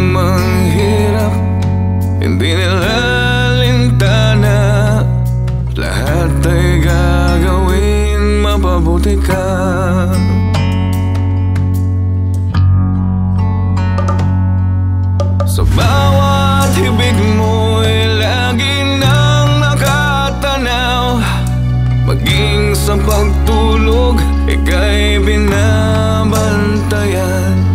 mo hirap Hindi nila lintana Lahat ay gagawin Mapabuti ka. Sa bawat hibig mo'y lagi nang nakatanaw. Maging sa pagtulog, ika'y binabantayan.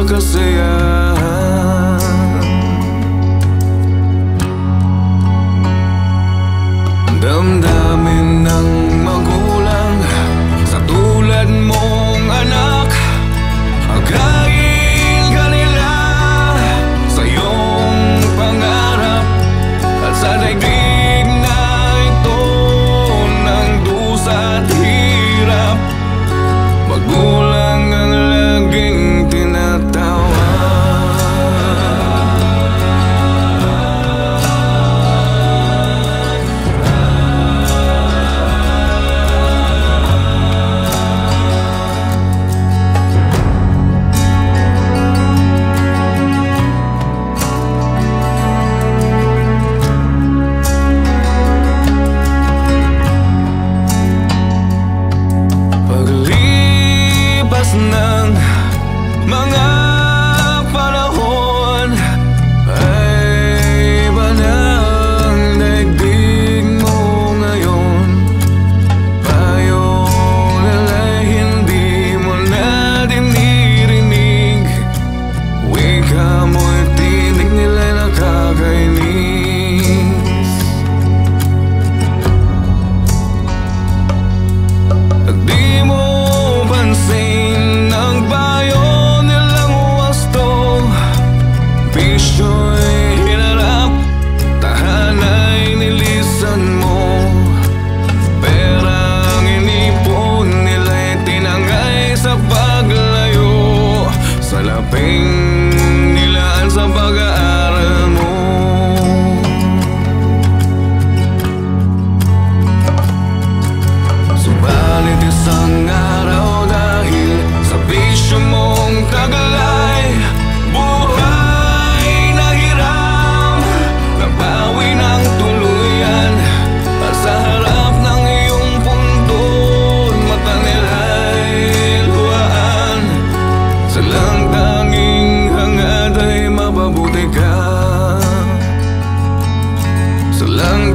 autocracia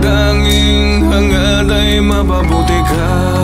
tanging hangad ay mapabuti ka.